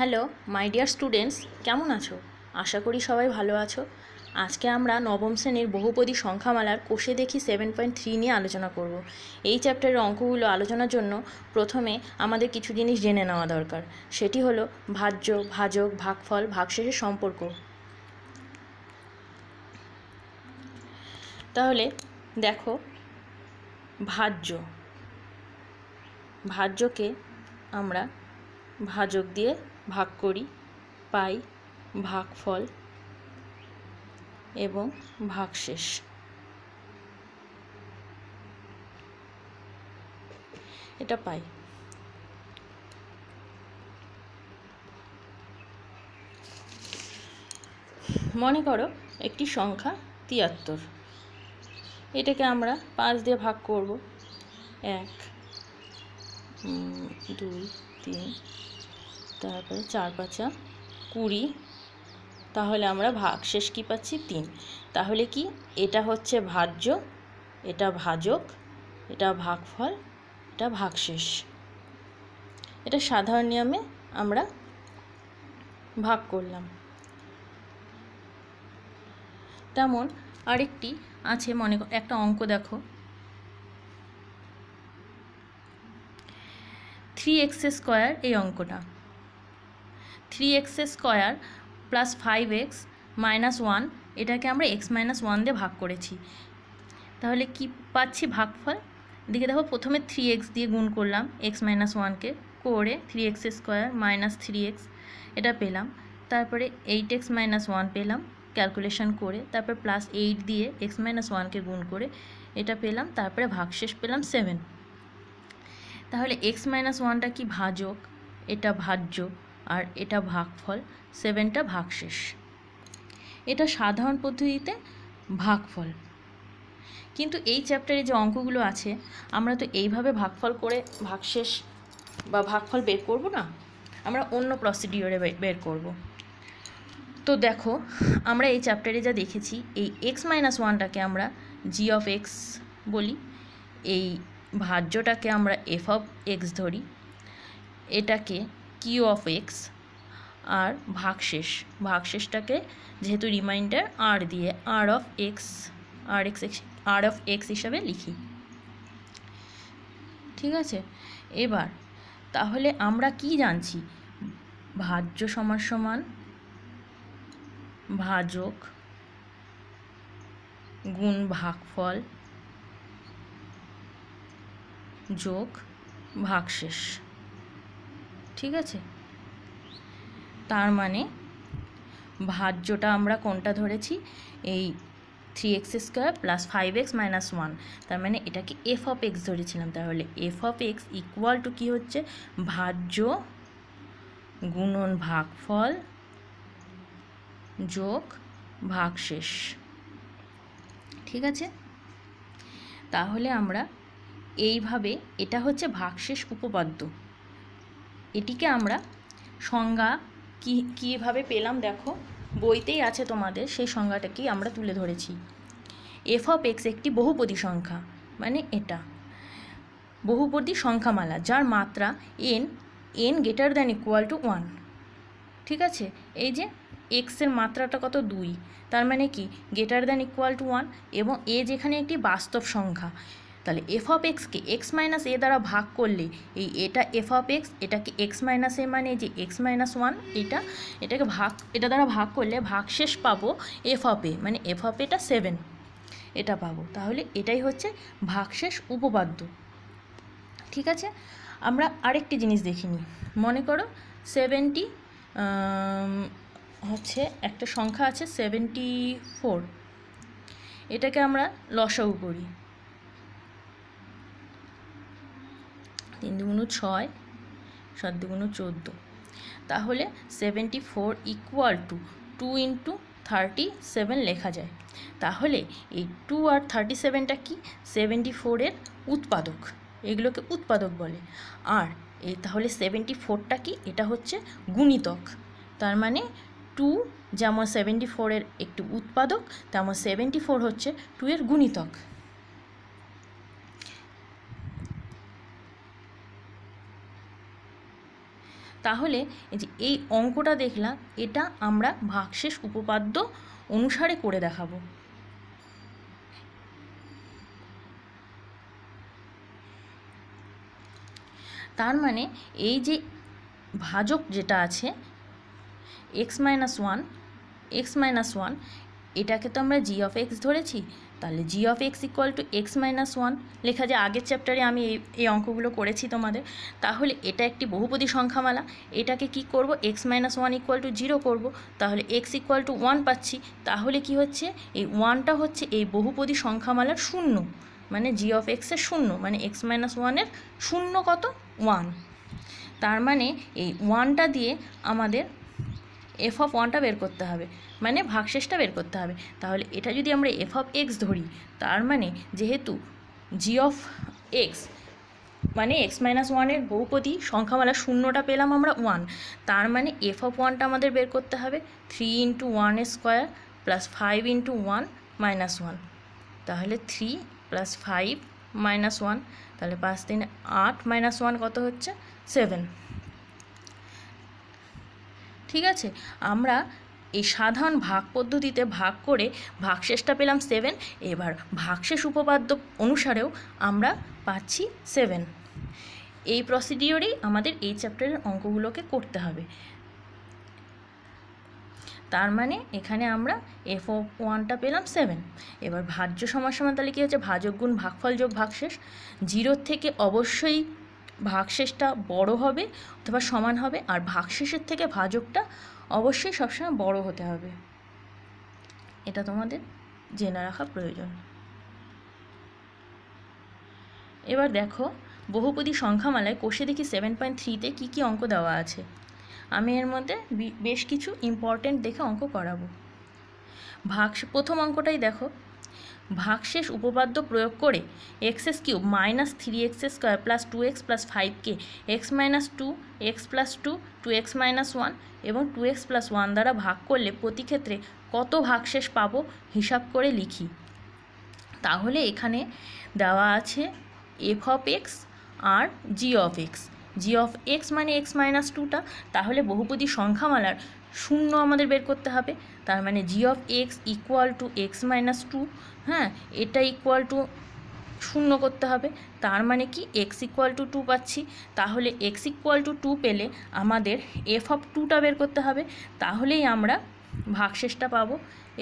Hello, my dear students, কেমন আছো? আশা করি সবাই ভালো আছো। আজকে আমরা নবম শ্রেণির বহুপদী সংখ্যামালার কোষে দেখি সেভেন পয়েন্ট থ্রি নিয়ে আলোচনা করব। এই চ্যাপ্টারের অঙ্কগুলো আলোচনার জন্য প্রথমে আমাদের কিছু জিনিস জেনে নেওয়া দরকার। সেটি হলো ভাজ্য, ভাজক, ভাগফল, ভাগশেষের সম্পর্ক। তাহলে দেখো, ভাজ্য। ভাজ্যকে আমরা ভাজক দিয়ে ভাগ করি, পাই, ভাগফল এবং ভাগশেষ। এটা পাই। মনে করো একটি সংখ্যা তিয়াত্তর। এটাকে আমরা পাঁচ দিয়ে ভাগ করব। এক দুই, তিন তারপরে চার পাঁচা কুড়ি। তাহলে আমরা ভাগশেষ কী পাচ্ছি? তিন। তাহলে কি? এটা হচ্ছে ভাজ্য, এটা ভাজক, এটা ভাগফল, এটা ভাগশেষ। এটা সাধারণ নিয়মে আমরা ভাগ করলাম। তেমন আরেকটি আছে মনে একটা অঙ্ক দেখো। থ্রি এক্স স্কোয়ার এই অঙ্কটা। Three x square plus five x minus one এটাকে আমরা এক্স মাইনাস ওয়ান দিয়ে ভাগ করেছি। তাহলে কি পাচ্ছি ভাগফল? দিকে দেখো, প্রথমে থ্রি এক্স দিয়ে গুণ করলাম এক্স মাইনাস ওয়ানকে করে three x square minus three x এটা পেলাম। তারপরে এইট এক্স মাইনাস ওয়ান পেলাম ক্যালকুলেশন করে, তারপর প্লাস এইট দিয়ে এক্স মাইনাস ওয়ানকে গুণ করে, এটা পেলাম, তারপরে ভাগশেষ পেলাম সেভেন তাহলে এক্স মাইনাস ওয়ানটা কি ভাজক? এটা ভাজ্য। আর এটা ভাগফল, সেভেনটা ভাগশেষ। এটা সাধারণ পদ্ধতিতে ভাগফল। কিন্তু এই চ্যাপ্টারে যে অঙ্কগুলো আছে, আমরা তো এইভাবে ভাগফল করে ভাগশেষ বা ভাগফল বের করব না, আমরা অন্য প্রসিডিওরে বের করব। তো দেখো, আমরা এই চ্যাপ্টারে যা দেখেছি, এই এক্স মাইনাস ওয়ানটাকে আমরা জি অফ এক্স বলি, এই ভাজ্যটাকে আমরা এফ অফ এক্স ধরি, এটাকে কিউ অফ এক্স আর ভাগশেষ। ভাগশেষটাকে যেহেতু রিমাইন্ডার আর দিয়ে R of x R x R of x হিসাবে লিখি। ঠিক আছে? এবার তাহলে আমরা কি জানছি? ভাজ্য সমান সমান ভাজক গুণ ভাগফল যোগ ভাগশেষ। ঠিক আছে? তার মানে ভাজ্যটা আমরা কোনটা ধরেছি? এই three x square plus five x minus one তার মানে এটাকে এফ অফ এক্স ধরেছিলাম তাহলে। F of x equal to কী হচ্ছে? ভাজ্য গুণন ভাগফল যোগ ভাগশেষ। ঠিক আছে? তাহলে আমরা এইভাবে এটা হচ্ছে ভাগশেষ উপপাদ্য। এটিকে আমরা সংজ্ঞা কী, কীভাবে পেলাম দেখো, বইতেই আছে তোমাদের, সেই সংজ্ঞাটাকেই আমরা তুলে ধরেছি। এফ অফ এক্স একটি বহুপদী সংখ্যা মানে এটা। বহুপদী সংখ্যামালা, যার মাত্রা n n greater than equal to one ঠিক আছে? এই যে এক্সের মাত্রাটা কত? দুই। তার মানে কি? Greater than equal to one এবং এ যেখানে একটি বাস্তব সংখ্যা। তাহলে এফ অফ এক্সকে এক্স মাইনাস এ দ্বারা ভাগ করলে এই এটা এফ অফ এক্স এটাকে এক্স মাইনাস এ মানে যে এক্স মাইনাস ওয়ান এটা এটাকে ভাগ, এটা দ্বারা ভাগ করলে ভাগশেষ পাবো এফ অফ এ মানে এফ অফ এটা সেভেন এটা পাবো। তাহলে এটাই হচ্ছে ভাগশেষ উপপাদ্য। ঠিক আছে? আমরা আরেকটি জিনিস দেখিনি মনে করো সেভেন্টি হচ্ছে একটা সংখ্যা আছে সেভেন্টি ফোর এটাকে আমরা লসাগু করি। তিন দুগুণ ছয়, সাত দুগুণ চোদ্দ। তাহলে seventy four equal to two into thirty seven লেখা যায়। তাহলে এই টু আর থার্টি সেভেনটা কি? সেভেন্টি ফোরের উৎপাদক। এগুলোকে উৎপাদক বলে। আর এই তাহলে সেভেন্টি ফোরটা কি? এটা হচ্ছে গুণিতক। তার মানে টু যেমন সেভেন্টি ফোরের একটি উৎপাদক, তেমন সেভেন্টি ফোর হচ্ছে টু এর গুণিতক। তাহলে যে এই অঙ্কটা দেখলাম, এটা আমরা ভাগশেষ উপপাদ্য অনুসারে করে দেখাবো। তার মানে এই যে ভাজক যেটা আছে x minus one x minus one এটাকে তো আমরা জি অফ এক্স ধরেছি তাহলে g of x equal to x minus one লেখা যায় আগের চ্যাপ্টারে আমি এই এই অঙ্কগুলো করেছি তোমাদের। তাহলে এটা একটি বহুপদী সংখ্যামালা। এটাকে কি করব? X minus one equal to zero করব। তাহলে এক্স ইকুয়াল টু ওয়ান পাচ্ছি। তাহলে কি হচ্ছে? এই ওয়ানটা হচ্ছে এই বহুপদী সংখ্যামালার শূন্য। মানে জি অফ এক্সের শূন্য। মানে এক্স মাইনাস ওয়ানের শূন্য কত? ওয়ান তার মানে এই ওয়ানটা দিয়ে আমাদের এফ অফ ওয়ানটা বের করতে হবে মানে ভাগশেষটা বের করতে হবে। তাহলে এটা যদি আমরা এফ অফ এক্স ধরি, তার মানে যেহেতু জি অফ এক্স মানে এক্স মাইনাস ওয়ানের বহুপদী সংখ্যামালা শূন্যটা পেলাম আমরা ওয়ান তার মানে এফ অফ ওয়ানটা আমাদের বের করতে হবে three into one square plus five into one minus one তাহলে three plus five minus one তাহলে পাঁচ তিন আট মাইনাস ওয়ান কত হচ্ছে? সেভেন ঠিক আছে? আমরা এই সাধারণ ভাগ পদ্ধতিতে ভাগ করে ভাগশেষটা পেলাম সেভেন এবার ভাগশেষ উপপাদ্য অনুসারেও আমরা পাচ্ছি সেভেন এই প্রসিডিওরেই আমাদের এই চ্যাপ্টারের অঙ্কগুলোকে করতে হবে। তার মানে এখানে আমরা এফ ও ওয়ানটা পেলাম সেভেন এবার ভাজ্য সমান তাহলে কী হচ্ছে? ভাজক গুণ ভাগফল যোগ ভাগশেষ। জিরোর থেকে অবশ্যই ভাগশেষটা বড় হবে অথবা সমান হবে, আর ভাগশেষের থেকে ভাজকটা অবশ্যই সবসময় বড় হতে হবে। এটা তোমাদের জেনে রাখা প্রয়োজন। এবার দেখো, বহুপদী সংখ্যামালায় কোষে দেখি সেভেন পয়েন্ট থ্রিতে কী কী অঙ্ক দেওয়া আছে। আমি এর মধ্যে বেশ কিছু ইম্পর্টেন্ট দেখে অঙ্ক করাবো। ভাগ প্রথম অঙ্কটাই দেখো। ভাগশেষ উপপাদ্য প্রয়োগ করে x's cube minus three x square plus two x plus ফাইভকে x minus two x plus two two x minus one এবং টু এক্স প্লাস ওয়ান দ্বারা ভাগ করলে প্রতি ক্ষেত্রে কত ভাগশেষ পাবো হিসাব করে লিখি। তাহলে এখানে দেওয়া আছে f of x R g of x g of x মানে এক্স মাইনাস টুটা তাহলে বহুপদী সংখ্যামালার শূন্য আমাদের বের করতে হবে। তার মানে g of x equal to x minus two হ্যাঁ এটা ইকুয়াল টু শূন্য করতে হবে। তার মানে কি? এক্স ইকুয়াল টু টু পাচ্ছি। তাহলে এক্স ইকুয়াল টু টু পেলে আমাদের এফ অফ টুটা বের করতে হবে। তাহলেই আমরা ভাগশেষটা পাবো।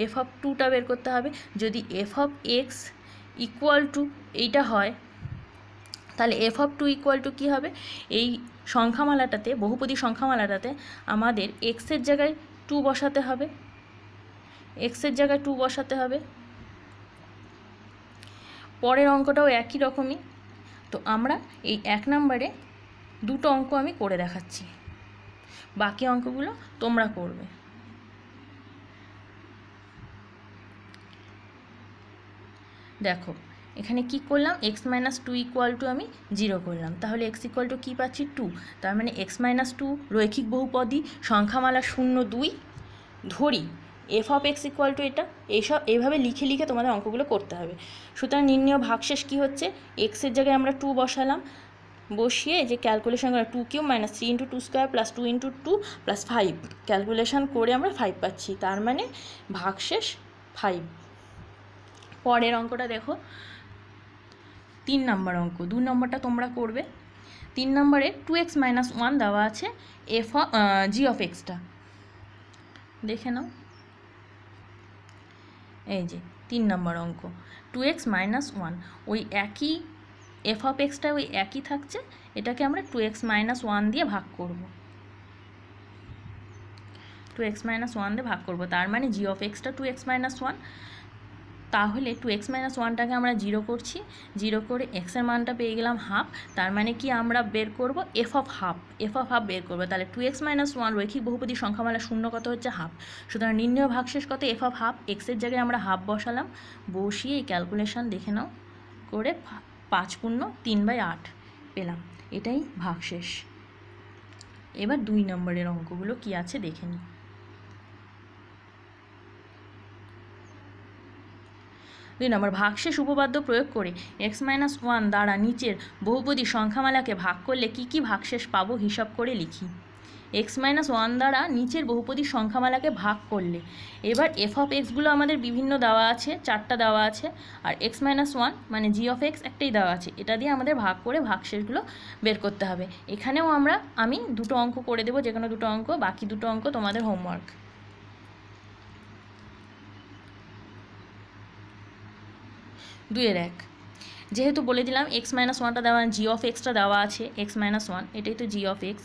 এফ অফ টুটা বের করতে হবে। যদি f of x equal to এইটা হয় তাহলে f of two equal to কী হবে? এই সংখ্যামালাটাতে, বহুপদী সংখ্যামালাটাতে আমাদের এক্সের জায়গায় টু বসাতে হবে। এক্সের জায়গায় টু বসাতে হবে। পরের অঙ্কটাও একই রকমই। তো আমরা এই এক নম্বরে দুটো অঙ্ক আমি করে দেখাচ্ছি। বাকি অঙ্কগুলো তোমরা করবে। দেখো এখানে কি করলাম? X minus two equal to আমি জিরো করলাম। তাহলে এক্স ইকুয়াল টু কী পাচ্ছি? টু তার মানে এক্স মাইনাস টু রৈখিক বহুপদী সংখ্যামালা শূন্য দুই ধরি। F of x equal to এটা। এইসব এইভাবে লিখে লিখে তোমাদের অঙ্কগুলো করতে হবে। সুতরাং নির্ণয় ভাগশেষ কী হচ্ছে? এক্সের জায়গায় আমরা টু বসালাম। বসিয়ে যে ক্যালকুলেশন করা two cube minus three into two square plus two into two plus five calculation করে আমরা ফাইভ পাচ্ছি। তার মানে ভাগশেষ ফাইভ পরের অঙ্কটা দেখো। তিন নম্বর অঙ্ক, দু নম্বরটা তোমরা করবে। তিন নম্বরে টু এক্স মাইনাস ওয়ান দেওয়া আছে এফ জি অফ এক্সটা দেখে নাও। এই যে, তিন নম্বর অঙ্ক টু এক্স মাইনাস ওয়ান ওই একই এফ অফ এক্সটা ওই একই থাকছে, এটাকে আমরা টু এক্স মাইনাস ওয়ান দিয়ে ভাগ করব। টু এক্স মাইনাস ওয়ান দিয়ে ভাগ করব, তার মানে জি অফ এক্সটা টু এক্স মাইনাস ওয়ান তাহলে টু এক্স মাইনাস ওয়ানটাকে আমরা জিরো করছি। জিরো করে এক্সের মানটা পেয়ে গেলাম হাফ তার মানে কি আমরা বের করব f of half f of half বের করব। তাহলে টু এক্স মাইনাস ওয়ান রৈখিক বহুপদী সংখ্যামালা শূন্য কত হচ্ছে? হাফ সুতরাং নির্ণয় ভাগশেষ কত? এফ অফ হাফ এক্সের জায়গায় আমরা হাফ বসালাম। বসিয়ে এই ক্যালকুলেশন দেখে নাও। করে পাঁচ পূর্ণ তিন বাই আট পেলাম। এটাই ভাগশেষ এবার দুই নম্বরের অঙ্কগুলো কি আছে দেখে নিই। দুই নম্বর, ভাগশেষ উপপাদ্য প্রয়োগ করে এক্স মাইনাস ওয়ান দ্বারা নিচের বহুপদী সংখ্যামালাকে ভাগ করলে কি কি ভাগশেষ পাবো হিসাব করে লিখি। এক্স মাইনাস ওয়ান দ্বারা নিচের বহুপদীর সংখ্যামালাকে ভাগ করলে। এবার এফ অফ এক্সগুলো আমাদের বিভিন্ন দেওয়া আছে, চারটা দেওয়া আছে, আর এক্স মাইনাস ওয়ান মানে জি অফ এক্স একটাই দেওয়া আছে। এটা দিয়ে আমাদের ভাগ করে ভাগশেষগুলো বের করতে হবে। এখানেও আমরা, আমি দুটো অঙ্ক করে দেবো যে কোনো দুটো অঙ্ক, বাকি দুটো অঙ্ক তোমাদের হোমওয়ার্ক দুইয়ের এক। যেহেতু বলে দিলাম এক্স মাইনাস ওয়ানটা দেওয়া জি অফ এক্সটা দেওয়া আছে এক্স মাইনাস ওয়ান এটাই তো জি অফ এক্স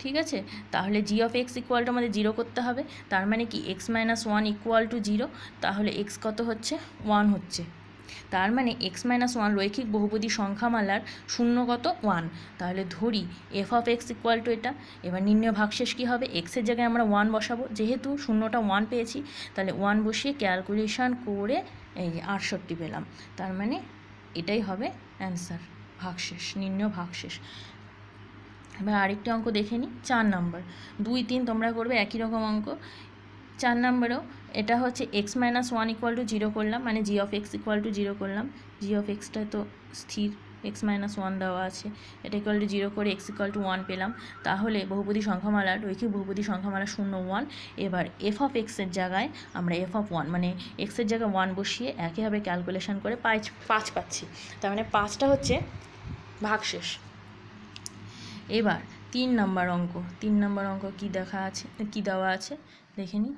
ঠিক আছে? তাহলে g of x equal to আমাদের জিরো করতে হবে। তার মানে কি? X minus one equal to zero তাহলে এক্স কত হচ্ছে? ওয়ান হচ্ছে। তার মানে এক্স মাইনাস ওয়ান রৈখিক বহুপদী সংখ্যামালার শূন্য কত ওয়ান তাহলে ধরি f of x equal to এটা। এবার নির্ণয় ভাগশেষ কী হবে? এক্সের জায়গায় আমরা ওয়ান বসাবো। যেহেতু শূন্যটা ওয়ান পেয়েছি, তাহলে ওয়ান বসিয়ে ক্যালকুলেশন করে এই আটষট্টি পেলাম। তার মানে এটাই হবে অ্যান্সার ভাগশেষ, নির্ণয় ভাগশেষ। এবার আরেকটি অঙ্ক দেখে নিই, চার নাম্বার দুই, তিন, তোমরা করবে একই রকম অঙ্ক। চার নাম্বারেও এটা হচ্ছে x minus one equal to zero করলাম মানে g of x equal to zero করলাম। জি অফ এক্সটা তো স্থির এক্স মাইনাস ওয়ান দেওয়া আছে। এটা ইকুয়াল টু জিরো করে এক্স ইকুয়াল টু ওয়ান পেলাম। তাহলে বহুপদী সংখ্যামালার রৈখিক বহুপতি সংখ্যামালা শূন্য ওয়ান এবার এফ অফ এক্সের জায়গায় আমরা এফ অফ ওয়ান মানে এক্সের জায়গায় ওয়ান বসিয়ে একইভাবে ক্যালকুলেশন করে পাঁচ পাঁচ পাচ্ছি। তার মানে পাঁচটা হচ্ছে ভাগশেষ। এবার তিন নম্বর অঙ্ক, তিন নম্বর অঙ্ক কি দেখা আছে, কি দেওয়া আছে? দেখে নিই।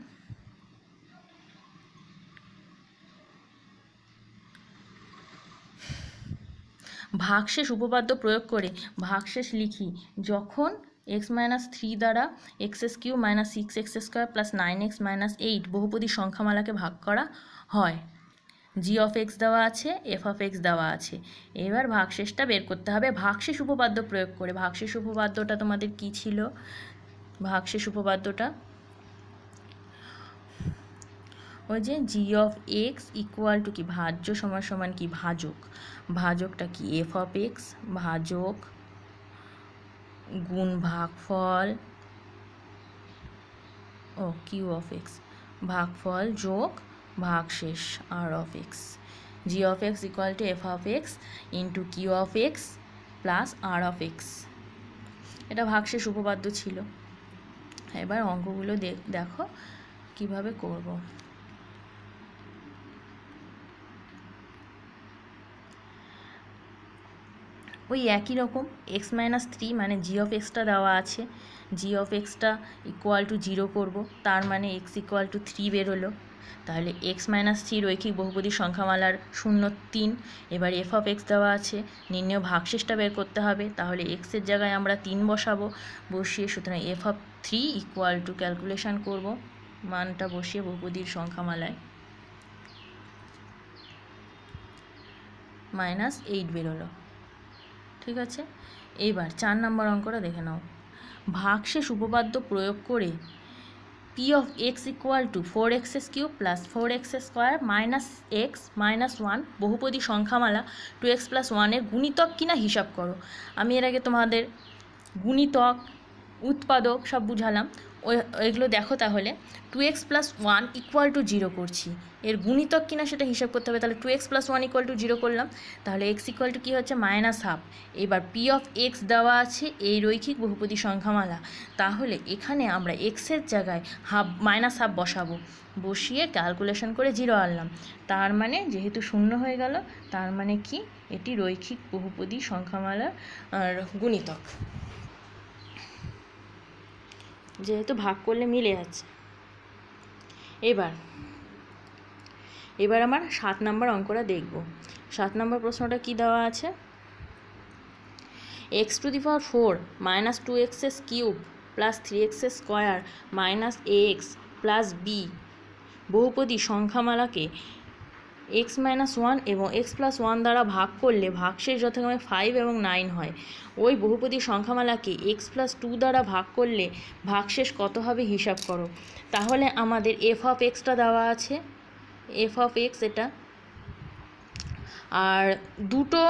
ভাগশেষ উপপাদ্য প্রয়োগ করে ভাগশেষ লিখি। যখন এক্স মাইনাস থ্রি দ্বারা x's cube minus six x square plus nine x minus eight বহুপদী সংখ্যামালাকে ভাগ করা হয়। জি অফ এক্স দেওয়া আছে এফ অফ এক্স দেওয়া আছে। এবার ভাগশেষটা বের করতে হবে। ভাগশেষ উপপাদ্য প্রয়োগ করে। ভাগশেষ উপপাদ্যটা তোমাদের কি ছিল? ভাগশেষ উপপাদ্যটা? ওই যে g of x equal to কি? ভাজ্য সমান সমান কি? ভাজক। ভাজকটা কি? এফ অফ এক্স ভাজক, গুণ ভাগফল, ও কিউ অফ এক্স ভাগফল যোগ ভাগশেষ R of x g of x equal to f of x into q of x plus R of x এটা ভাগশেষ উপপাদ্য ছিল। এবার অঙ্কগুলো দেখো কীভাবে করব। ওই একই রকম এক্স মাইনাস থ্রি মানে জি অফ এক্সটা দেওয়া আছে। জি অফ এক্সটা ইকুয়াল টু জিরো করব, তার মানে এক্স ইকুয়াল টু থ্রি বেরোলো। তাহলে এক্স মাইনাস থ্রি রৈখিক বহুপদী সংখ্যামালার শূন্য তিন। এবার এফ অফ এক্স দেওয়া আছে, নির্ণয় ভাগশেষটা বের করতে হবে। তাহলে এক্সের জায়গায় আমরা তিন বসাবো, বসিয়ে সুতরাং f of three equal to calculation করব, মানটা বসিয়ে বহুপদীর সংখ্যামালায়। মাইনাস এইট বেরোলো। ঠিক আছে? এইবার চার নম্বর অঙ্কটা দেখে নাও। ভাগশেষ উপপাদ্য প্রয়োগ করে p of x equal to four x's cube plus four x square minus x minus one বহুপদী সংখ্যামালা টু এক্স প্লাস ওয়ানের গুণিতক কিনা হিসাব করো। আমি এর আগে তোমাদের গুণিতক, উৎপাদক সব বুঝালাম। ওইগুলো দেখো তাহলে। Two x plus one equal to zero করছি। এর গুণিতক কিনা সেটা হিসাব করতে হবে, তাহলে two x plus one equal to zero করলাম। তাহলে এক্স ইকুয়াল টু কী হচ্ছে? মাইনাস হাফ এবার পি অফ এক্স দেওয়া আছে এই রৈখিক বহুপদী সংখ্যামালা। তাহলে এখানে আমরা এক্সের জায়গায় হাফ মাইনাস হাফ বসাবো। বসিয়ে ক্যালকুলেশন করে জিরো আনলাম। তার মানে যেহেতু শূন্য হয়ে গেল, তার মানে কি? এটি রৈখিক বহুপদী সংখ্যামালার গুণিতক। যেহেতু ভাগ করলে মিলে যাচ্ছে। এবার এবার আমার সাত নম্বর অঙ্কটা দেখব। সাত নম্বর প্রশ্নটা কি দেওয়া আছে? X to the power four minus two x's cube plus three x's square minus a x plus b বহুপদী সংখ্যামালাকে এক্স মাইনাস ওয়ান এবং এক্স প্লাস ওয়ান দ্বারা ভাগ করলে ভাগশেষ যথাক্রমে ফাইভ এবং নাইন হয়। ওই বহুপদী সংখ্যামালাকে এক্স প্লাস টু দ্বারা ভাগ করলে ভাগশেষ কত হবে হিসাব করো। তাহলে আমাদের এফ অফ এক্সটা দেওয়া আছে। এফ অফ এক্স এটা। আর দুটো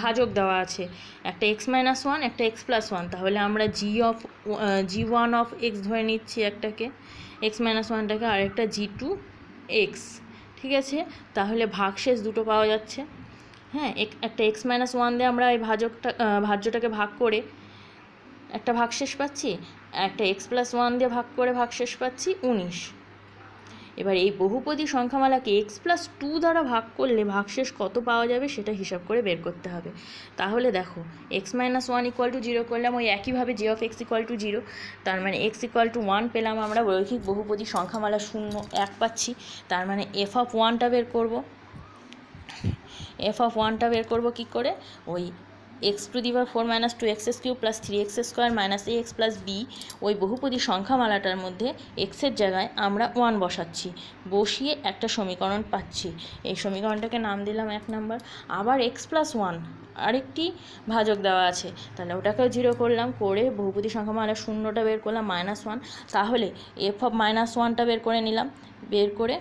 ভাজক দেওয়া আছে। একটা এক্স মাইনাস ওয়ান একটা এক্স প্লাস ওয়ান তাহলে আমরা g of g one of x ধরে নিচ্ছি একটাকে। এক্স মাইনাস ওয়ানটাকে আর একটা জি টু এক্স ঠিক আছে, তাহলে ভাগশেষ দুটো পাওয়া যাচ্ছে। হ্যাঁ একটা এক্স মাইনাস ওয়ান দিয়ে আমরা এই ভাজকটা ভাজ্যটাকে ভাগ করে একটা ভাগশেষ পাচ্ছি, একটা এক্স প্লাস ওয়ান দিয়ে ভাগ করে ভাগশেষ পাচ্ছি, উনিশ। এবার এই বহুপদী সংখ্যামালাকে এক্স প্লাস টু দ্বারা ভাগ করলে ভাগশেষ কত পাওয়া যাবে সেটা হিসাব করে বের করতে হবে। তাহলে দেখো x minus one equal to zero করলাম, ওই একইভাবে g of x equal to zero তার মানে এক্স ইকুয়াল টু ওয়ান পেলাম আমরা, রৈখিক বহুপদী সংখ্যামালা শূন্য এক পাচ্ছি, তার মানে এফ অফ ওয়ানটা বের করব। এফ অফ ওয়ানটা বের করব কী করে? ওই x to the power four minus two x's cube plus three x square minus a x plus b, ওই বহুপদী সংখ্যামালাটার মধ্যে এক্সের জায়গায় আমরা ওয়ান বসাচ্ছি। বসিয়ে একটা সমীকরণ পাচ্ছি। এই সমীকরণটাকে নাম দিলাম এক নাম্বার। আবার এক্স প্লাস ওয়ান আরেকটি ভাজক দেওয়া আছে। তাহলে ওটাকেও জিরো করলাম, করে বহুপদী সংখ্যামালা শূন্যটা বের করলাম, মাইনাস ওয়ান। তাহলে এফ অফ মাইনাস ওয়ানটা বের করে নিলাম। বের করে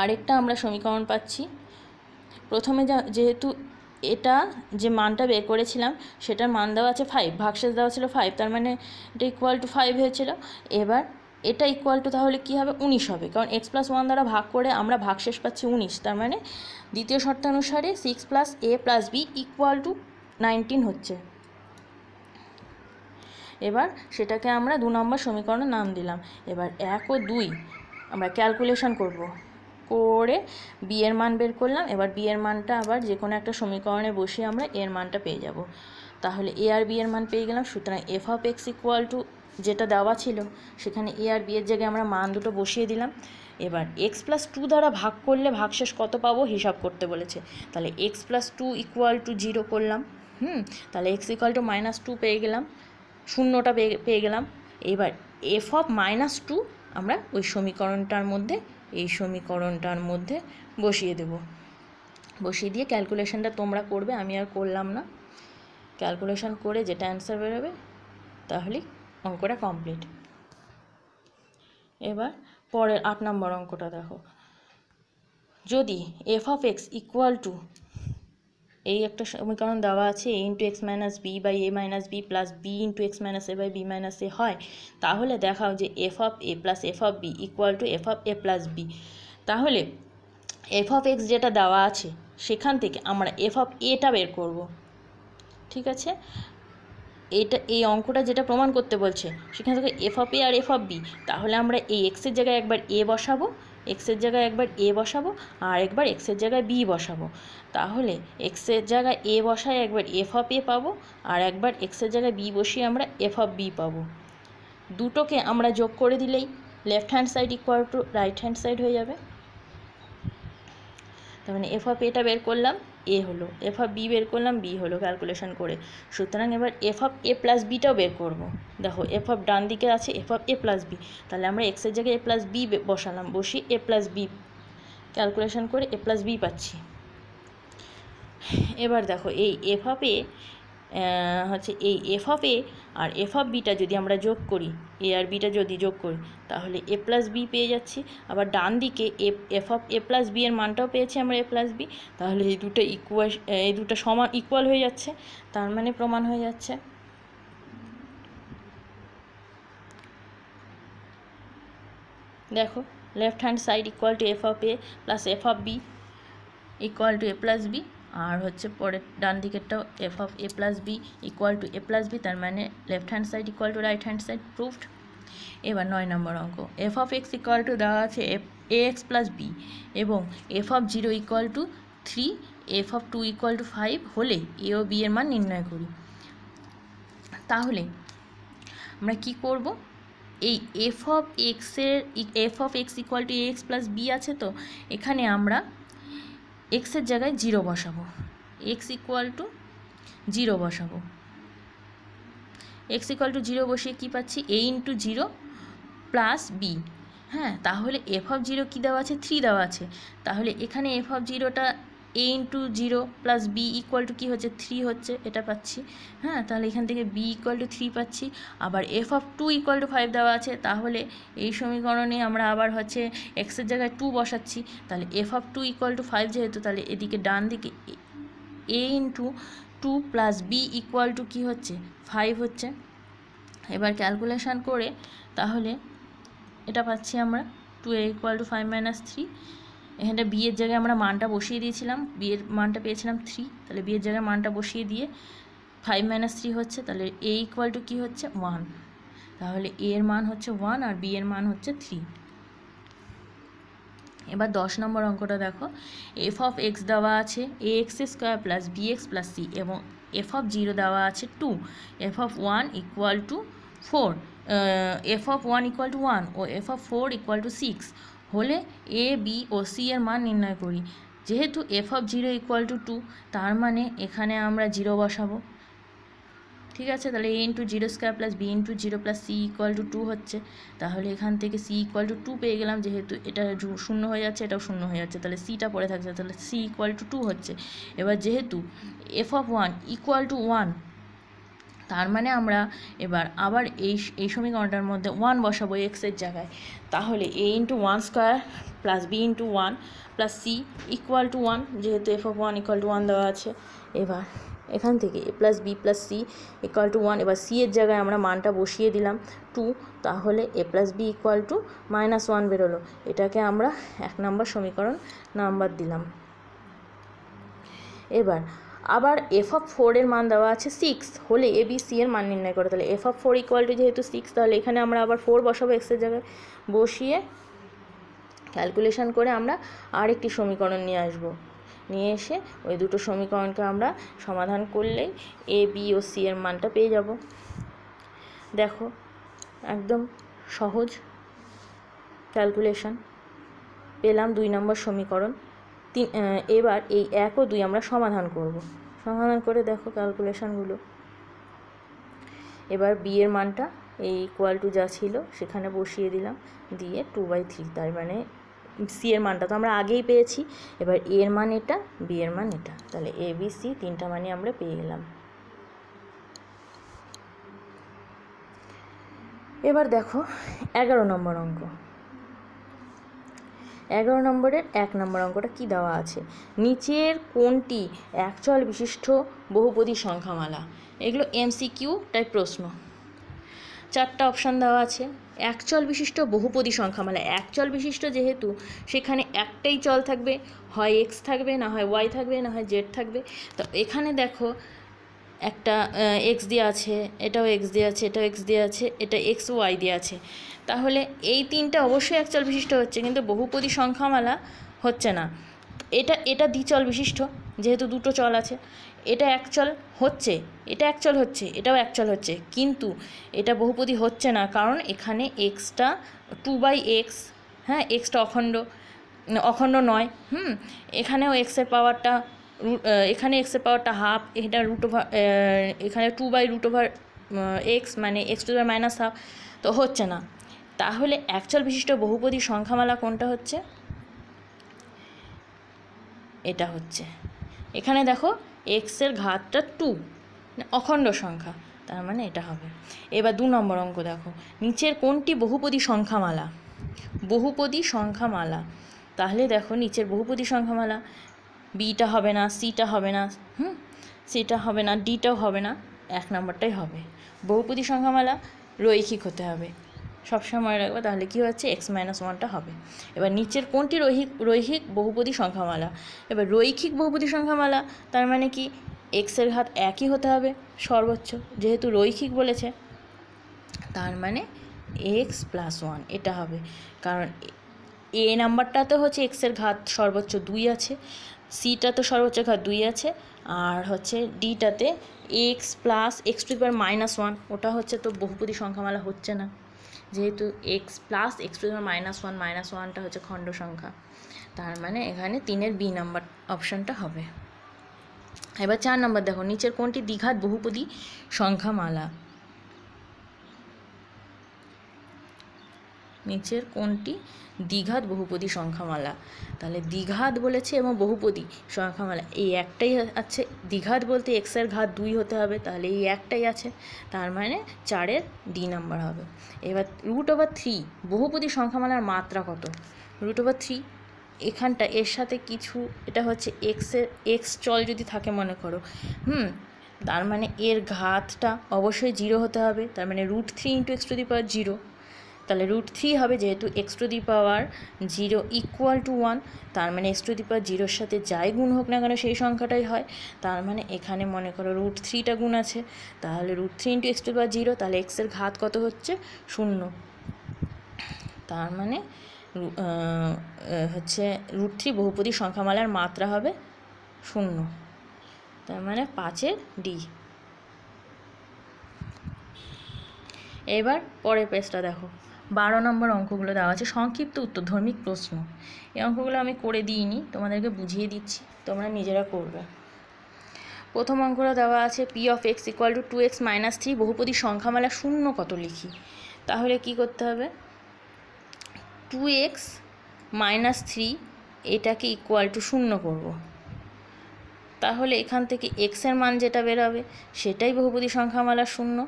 আরেকটা আমরা সমীকরণ পাচ্ছি। প্রথমে যেহেতু এটা যে মানটা বের করেছিলাম, সেটার মান দেওয়া আছে ফাইভ ভাগশেষ দেওয়া ছিল ফাইভ তার মানে এটা ইকুয়াল টু ফাইভ হয়েছিল। এবার এটা ইকুয়াল টু তাহলে কী হবে? উনিশ হবে, কারণ এক্স প্লাস ওয়ান দ্বারা ভাগ করে আমরা ভাগশেষ পাচ্ছি উনিশ, তার মানে দ্বিতীয় শর্তানুসারে six plus a plus b equal to nineteen হচ্ছে। এবার সেটাকে আমরা দু নম্বর সমীকরণের নাম দিলাম। এবার এক ও দুই আমরা ক্যালকুলেশন করব। করে বি এর মান বের করলাম। এবার বি এর মানটা আবার যে কোনো একটা সমীকরণে বসিয়ে আমরা এর মানটা পেয়ে যাব। তাহলে এ আর বি এর মান পেয়ে গেলাম। সুতরাং f of x equal to যেটা দেওয়া ছিল, সেখানে এ আর বি এর জায়গায় আমরা মান দুটো বসিয়ে দিলাম। এবার এক্স প্লাস টু দ্বারা ভাগ করলে ভাগশেষ কত পাবো হিসাব করতে বলেছে। তাহলে x plus two equal to zero করলাম। হুম, তাহলে x equal to minus two পেয়ে গেলাম। শূন্যটা পেয়ে পেয়ে গেলাম। এবার এফ অফ মাইনাস টু আমরা ওই সমীকরণটার মধ্যে এই সমীকরণটার মধ্যে বসিয়ে দেব। বসিয়ে দিয়ে ক্যালকুলেশানটা তোমরা করবে, আমি আর করলাম না। ক্যালকুলেশান করে যেটা অ্যান্সার বেরোবে তাহলে অঙ্কটা কমপ্লিট এবার পরের আট নম্বর অঙ্কটা দেখো। যদি f of x equal to এই একটা সমীকরণ দেওয়া আছে a into x minus b by a minus b plus b into x minus a by b minus a হয়, তাহলে দেখাও যে f of a plus f of b equal to f of a plus b তাহলে F of x যেটা দেওয়া আছে, সেখান থেকে আমরা এফ অফ এটা বের করব। ঠিক আছে? এটা, এই অঙ্কটা যেটা প্রমাণ করতে বলছে, সেখান থেকে এফ অফ এ আর এফ অফ বি তাহলে আমরা এই এক্সের জায়গায় একবার এ বসাবো এক্সের জায়গায় একবার এ বসাবো আর একবার এক্সের জায়গায় বি বসাবো। তাহলে এক্সের জায়গায় এ বসায় একবার এফ অফ এ পাবো আর একবার এক্সের জায়গায় বি বসিয়ে আমরা এফ অফ বি পাবো। দুটোকে আমরা যোগ করে দিলেই left hand side equal to right hand side হয়ে যাবে। তার মানে এফ অফ এটা বের করলাম, এ হলো। এফ অফ বি বের করলাম, বি হলো ক্যালকুলেশন করে। সুতরাং এবার এফ অফ এ প্লাস বিটাও বের করব। দেখো, এফ অফ ডান দিকে আছে, f of a plus b. তাহলে আমরা এক্সের জায়গায় এ প্লাস বি বসালাম বসি এ প্লাস বি ক্যালকুলেশন করে এ প্লাস বি পাচ্ছি। এবার দেখো, এই এফ অফ এ হচ্ছে এই এফ অফ এ আর এফ অফ বিটা যদি আমরা যোগ করি, এ আর বিটা যদি যোগ করি, তাহলে এ প্লাস বি পেয়ে যাচ্ছি। আবার ডান দিকে এ f of a plus b এর মানটাও পেয়েছি আমরা এ প্লাস বি তাহলে এই দুটো ইকুয়াল এই দুটো সমান ইকুয়াল হয়ে যাচ্ছে, তার মানে প্রমাণ হয়ে যাচ্ছে। দেখো left hand side equal to f of a plus f of b equal to a plus b আর হচ্ছে পরে ডান দিকেরটাও f of a plus b equal to a plus b তার মানে left hand side equal to right hand side proved এবার নয় নম্বর অঙ্ক f of x equal to দেওয়া আছে f a x plus b এবং f of zero equal to three f of two equal to five হলে a O B এর মান নির্ণয় করি। তাহলে আমরা কি করব? এই এফ অফ এক্সের f of x equal to a x plus b আছে তো, এখানে আমরা এক্সের জায়গায় জিরো বসাবো। এক্স ইকুয়াল টু জিরো বসাবো। এক্স ইকুয়াল টু জিরো বসিয়ে কী পাচ্ছি? A into zero plus b হ্যাঁ তাহলে এফ অফ জিরো কী দেওয়া আছে? থ্রি দেওয়া আছে। তাহলে এখানে f of জিরোটা a into zero plus b equal to কী হচ্ছে? থ্রি হচ্ছে, এটা পাচ্ছি। হ্যাঁ তাহলে এখান থেকে বি ইকুয়াল টু থ্রি পাচ্ছি। আবার f of two equal to five দেওয়া আছে, তাহলে এই সমীকরণে আমরা আবার হচ্ছে এক্সের জায়গায় টু বসাচ্ছি। তাহলে f of two equal to five যেহেতু, তাহলে এদিকে ডান দিকে a into two plus b equal to কী হচ্ছে? ফাইভ হচ্ছে। এবার ক্যালকুলেশান করে তাহলে এটা পাচ্ছি আমরা two a equal to five minus three এখানটা বিয়ের জায়গায় আমরা মানটা বসিয়ে দিয়েছিলাম। বিয়ের মানটা পেয়েছিলাম থ্রি তাহলে বিয়ের জায়গায় মানটা বসিয়ে দিয়ে ফাইভ মাইনাস থ্রি হচ্ছে, তাহলে এ ইকুয়াল টু কী হচ্ছে? ওয়ান তাহলে এ এর মান হচ্ছে ওয়ান আর বি এর মান হচ্ছে থ্রি এবার দশ নম্বর অঙ্কটা দেখো। এফ অফ এক্স দেওয়া আছে a x square plus b x plus c এবং এফ অফ জিরো দেওয়া আছে two f of one equal to four f of one equal to one O f of four equal to six হলে a B O C এর মান নির্ণয় করি। যেহেতু f of zero equal to two তার মানে এখানে আমরা জিরো বসাবো। ঠিক আছে? তাহলে a into zero square plus b into zero plus c equal to two হচ্ছে। তাহলে এখান থেকে সি ইকুয়াল টু টু পেয়ে গেলাম, যেহেতু এটা শূন্য হয়ে যাচ্ছে, এটাও শূন্য হয়ে যাচ্ছে। তাহলে সিটা পড়ে থাকছে, তাহলে সি ইকুয়াল টু টু হচ্ছে। এবার যেহেতু f of one equal to one তার মানে আমরা এবার আবার এই এই সমীকরণটার মধ্যে ওয়ান বসাবো এক্সের জায়গায়। তাহলে a into one square plus b into one plus c equal to one যেহেতু f of one equal to one দেওয়া আছে। এবার এখান থেকে a plus b plus c equal to one এবার সি এর জায়গায় আমরা মানটা বসিয়ে দিলাম টু তাহলে a plus b equal to minus one বেরোলো। এটাকে আমরা এক নম্বর সমীকরণ নাম্বার দিলাম। এবার আবার এফ অফ ফোরের মান দেওয়া আছে সিক্স হলে এ বি সি এর মান নির্ণয় করে তাহলে f of four equal to যেহেতু সিক্স তাহলে এখানে আমরা আবার ফোর বসাবো এক্সের জায়গায়। বসিয়ে ক্যালকুলেশন করে আমরা আরেকটি সমীকরণ নিয়ে আসব। নিয়ে এসে ওই দুটো সমীকরণকে আমরা সমাধান করলেই এ বি ও সি এর মানটা পেয়ে যাব। দেখো, একদম সহজ ক্যালকুলেশন পেলাম দুই নম্বর সমীকরণ। তিন এবার এই এক ও দুই আমরা সমাধান করব। সমাধান করে দেখো ক্যালকুলেশানগুলো এবার বি এর মানটা এই ইকুয়াল টু যা ছিল সেখানে বসিয়ে দিলাম, দিয়ে টু বাই থ্রি তার মানে সি এর মানটা তো আমরা আগেই পেয়েছি। এবার এ এর মান এটা বি এর মান এটা। তাহলে এ বি সি তিনটা মানে আমরা পেয়ে গেলাম। এবার দেখো এগারো নম্বর অঙ্ক। এগারো নম্বরের এক নম্বর অঙ্কটা কি দেওয়া আছে? নিচের কোনটি একচল বিশিষ্ট বহুপদী সংখ্যামালা? এগুলো এমসিকিউ টাইপ প্রশ্ন। চারটা অপশান দেওয়া আছে। একচল বিশিষ্ট বহুপদী সংখ্যামালা। একচল বিশিষ্ট যেহেতু, সেখানে একটাই চল থাকবে। হয় এক্স থাকবে, না হয় ওয়াই থাকবে, না হয় জেড থাকবে। তো এখানে দেখো একটা এক্স দিয়ে আছে, এটাও এক্স দিয়ে আছে, এটাও এক্স দিয়ে আছে, এটা এক্স ওয়াই দিয়ে আছে। তাহলে এই তিনটা অবশ্যই একচল বিশিষ্ট হচ্ছে, কিন্তু বহুপদী সংখ্যামালা হচ্ছে না। এটা এটা দ্বিচল বিশিষ্ট, যেহেতু দুটো চল আছে। এটা একচল হচ্ছে, এটা একচল হচ্ছে, এটাও একচল হচ্ছে, কিন্তু এটা বহুপদী হচ্ছে না, কারণ এখানে এক্সটা টু বাই এক্স হ্যাঁ এক্সটা অখণ্ড অখণ্ড নয়, হুম, এখানেও এক্সের পাওয়ারটা রুট এখানে এক্সের পাওয়ারটা হাফ এটা রুট ওভার এখানে two by root over x মানে x to the minus half তো হচ্ছে না। তাহলে অ্যাকচুয়াল বিশিষ্ট বহুপদী সংখ্যামালা কোনটা হচ্ছে? এটা হচ্ছে। এখানে দেখো এক্সের ঘাতটা টু অখণ্ড সংখ্যা, তার মানে এটা হবে। এবার দু নম্বর অঙ্ক দেখো, নিচের কোনটি বহুপদী সংখ্যামালা? বহুপদী সংখ্যামালা। তাহলে দেখো, নিচের বহুপদী সংখ্যামালা বিটা হবে না, সিটা হবে না, হুম? সিটা হবে না, ডিটাও হবে না, এক নম্বরটাই হবে। বহুপদী সংখ্যামালা রৈখিক হতে হবে। সবসময় রাখবে, তাহলে কী হচ্ছে? এক্স মাইনাস ওয়ানটা হবে। এবার নিচের কোনটি রৈহিক রৈহিক বহুপদী সংখ্যামালা। এবার রৈখিক বহুপদী সংখ্যামালা, তার মানে কি? এক্সের ঘাত একই হতে হবে, সর্বোচ্চ। যেহেতু রৈখিক বলেছে, তার মানে এক্স প্লাস ওয়ান, এটা হবে। কারণ এ নাম্বারটাতে হচ্ছে এক্সের ঘাত সর্বোচ্চ দুই আছে। সিটা তো সর্বোচ্চ ঘাত দুই আছে, আর হচ্ছে ডিটাতে x plus x to power minus one ওটা হচ্ছে তো বহুপদী সংখ্যামালা হচ্ছে না। যেহেতু x plus x to power minus one minus ওয়ানটা হচ্ছে খণ্ড সংখ্যা। তার মানে এখানে তিনের বি নাম্বার অপশানটা হবে। এবার চার নম্বর দেখো, নিচের কোনটি দ্বিঘাত বহুপদী সংখ্যামালা? নিচের কোনটি? দ্বিঘাত বহুপদী সংখ্যামালা। তাহলে দ্বিঘাত বলেছে এবং বহুপদী সংখ্যামালা। এই একটাই আছে। দ্বিঘাত বলতে এক্সের ঘাত দুই হতে হবে। তাহলে এই একটাই আছে। তার মানে চারের ডি নাম্বার হবে। এবার রুট ওভার থ্রি বহুপদী সংখ্যামালার মাত্রা কত? রুট ওভার থ্রি এখানটা এর সাথে কিছু, এটা হচ্ছে এক্সের এক্স চল যদি থাকে মনে করো। হুম, তার মানে এর ঘাতটা অবশ্যই জিরো হতে হবে। তার মানে root three into x to the power zero তাহলে রুট থ্রি হবে যেহেতু x to the power zero equal to one তার মানে এক্স টু দি পাওয়ার জিরোর সাথে যাই গুণ হোক না কেন সেই সংখ্যাটাই হয়। তার মানে এখানে মনে করো রুট থ্রিটা গুণ আছে। তাহলে root three into x to the power zero তাহলে এক্সের ঘাত কত হচ্ছে? শূন্য। তার মানে হচ্ছে রুট থ্রি বহুপদী সংখ্যামালার মাত্রা হবে শূন্য। তার মানে পাঁচের ডি এবার পরের পেজটা দেখো। বারো নম্বর অঙ্কগুলো দেওয়া আছে। সংক্ষিপ্ত উত্তরধর্মিক প্রশ্ন। এই অঙ্কগুলো আমি করে দিইনি, তোমাদেরকে বুঝিয়ে দিচ্ছি, তোমরা নিজেরা করবে। প্রথম অঙ্কটা দেওয়া আছে, p of x equal to two x minus three, বহুপদী সংখ্যামালা শূন্য কত লিখি? তাহলে কি করতে হবে? টু এক্স মাইনাস থ্রি, এটাকে ইকুয়াল টু শূন্য করব। তাহলে এখান থেকে এক্সের মান যেটা বেরোবে, সেটাই বহুপদী সংখ্যামালা শূন্য।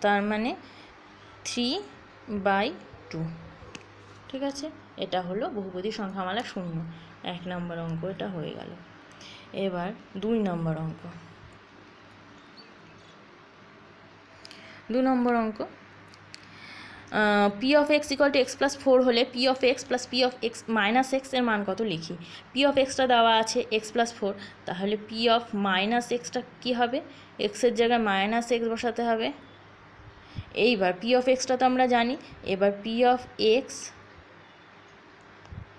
তার মানে থ্রি বাই টু। ঠিক আছে? এটা হলো বহুপদী সংখ্যামালা শূন্য। এক নম্বর অঙ্ক এটা হয়ে গেল। এবার দুই নম্বর অঙ্ক। দু নম্বর অঙ্ক। P of x equal to x plus four হলে p of x plus p of x minus এক্সের মান কত লিখি? পি অফ এক্সটা দেওয়া আছে এক্স প্লাস ফোর তাহলে পি অফ মাইনাস এক্সটা কী হবে? এক্সের জায়গায় মাইনাস এক্স বসাতে হবে। এইবার পি অফ এক্সটা তো আমরা জানি। এবার p of x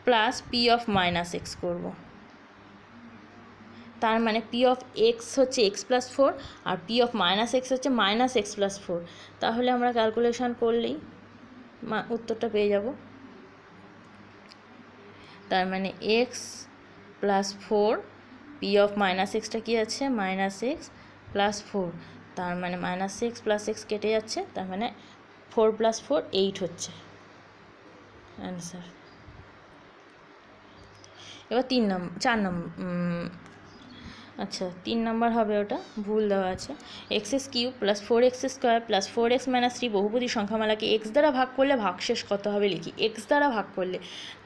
plus p of minus x করব। তার মানে পি অফ এক্স হচ্ছে এক্স প্লাস ফোর আর পি অফ মাইনাস এক্স হচ্ছে মাইনাস এক্স প্লাস ফোর তাহলে আমরা ক্যালকুলেশন করলেই উত্তরটা পেয়ে যাব। তার মানে x plus four p of minus extra কী আছে? মাইনাস এক্স প্লাস ফোর তার মানে মাইনাস এক্স প্লাস এক্স কেটে যাচ্ছে, তার মানে ফোর প্লাস ফোর এইট হচ্ছে। অ্যান্সার এবার তিন নম্বর চার নম্বর আচ্ছা তিন নম্বর হবে ওটা, ভুল দেওয়া আছে। X's cube plus four x square plus four x minus three বহুপদী সংখ্যামালাকে এক্স দ্বারা ভাগ করলে ভাগশেষ কত হবে লিখি। এক্স দ্বারা ভাগ করলে,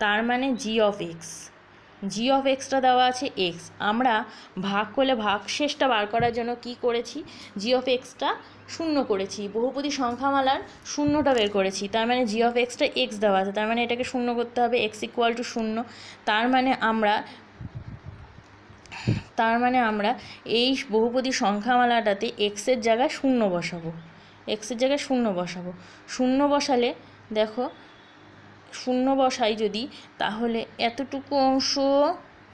তার মানে g of x g of extra দেওয়া আছে এক্স আমরা ভাগ করলে ভাগশেষটা বার করার জন্য কি করেছি? জি অফ এক্সটা শূন্য করেছি। বহুপদী সংখ্যামালার শূন্যটা বের করেছি। তার মানে জি অফ এক্সটা এক্স দেওয়া আছে। তার মানে এটাকে শূন্য করতে হবে এক্স ইকুয়াল টু শূন্য। তার মানে আমরা, তার মানে আমরা এই বহুপদী সংখ্যামালাটাতে এক্সের জায়গায় শূন্য বসাবো। এক্সের জায়গায় শূন্য বসাবো। শূন্য বসালে দেখো শূন্য বসাই যদি, তাহলে এতটুকু অংশ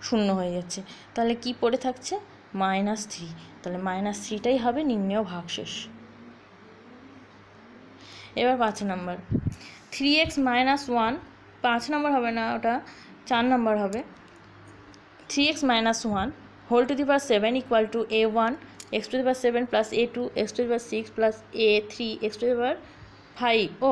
শূন্য হয়ে যাচ্ছে। তাহলে কি পড়ে থাকছে? Minus three. তাহলে মাইনাস থ্রিটাই হবে নিম্নেয় ভাগশেষ। এবার পাঁচ নম্বর। থ্রি এক্স মাইনাস ওয়ান, পাঁচ নম্বর হবে না ওটা, চার নম্বর হবে। Three x minus one, whole to the power seven equal to a one, x to the power seven plus a two, x to the six plus a three, x to the power five O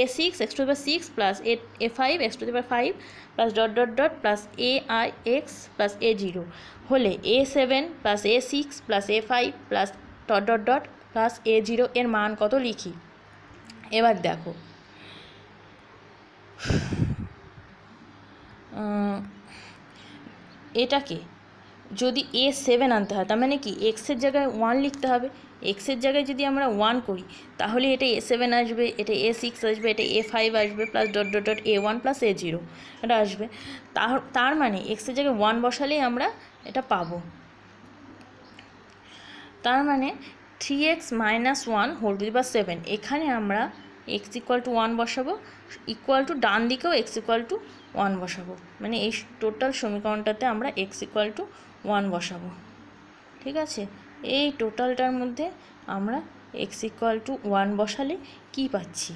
a six x to the power six plus a a five x to the power five plus dot dot dot plus a i x plus a zero হলে a seven plus a six plus a five plus dot dot dot plus a zero এর মান কত লিখি? এবার দেখো। এটাকে যদি এ seven আনতে হয়, তার মানে কি? এক্সের জায়গায় ওয়ান লিখতে হবে। এক্সের জায়গায় যদি আমরা ওয়ান করি, তাহলে এটা এ সেভেন আসবে, এটা এ সিক্স আসবে, এটা এ ফাইভ আসবে plus dot dot dot a one plus a zero এটা আসবে। তার তার মানে এক্সের জায়গায় ওয়ান বসালেই আমরা এটা পাবো। তার মানে three x minus one whole to power seven এখানে আমরা এক্স ইকুয়াল টু ওয়ান বসাবো ইকুয়াল টু ডান দিকেও এক্স ইকুয়াল টু ওয়ান বসাবো। মানে এই টোটাল সমীকরণটাতে আমরা এক্স ইকুয়াল টু ওয়ান বসাবো। ঠিক আছে? এই টোটালটার মধ্যে আমরা এক্স ইকুয়াল টু ওয়ান বসালে কী পাচ্ছি?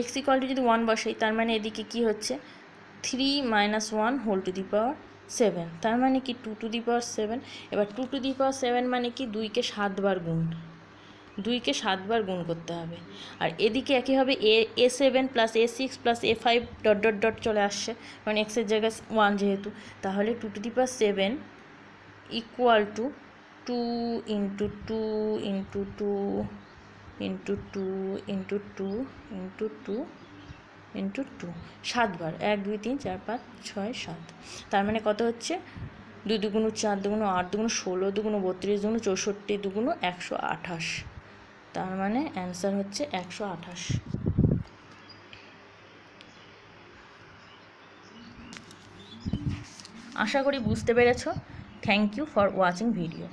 এক্স ইকুয়াল টু যদি ওয়ান বসাই, তার মানে এদিকে কি হচ্ছে? Three minus one whole to the power seven তার মানে কি two to the power seven এবার two to the power seven মানে কি দুইকে সাতবার গুণ। দুইকে সাতবার গুণ করতে হবে। আর এদিকে একইভাবে এ a seven plus a six plus a five dot dot dot চলে আসছে। কারণ এক্সের জায়গায় ওয়ান যেহেতু, তাহলে two to the power seven equal to two into two into two into two into two into two into two সাতবার। এক, দুই, তিন, চার, পাঁচ, ছয়, সাত। তার মানে কত হচ্ছে? দুই দুগুণ চার দুগুণ আট দুগুণ ষোলো দুগুণ বত্রিশ দুগুণ চৌষট্টি দুগুণ একশো আঠাশ। তার মানে অ্যান্সার হচ্ছে একশো আঠাশ। আশা করি বুঝতে পেরেছ। Thank you for watching video.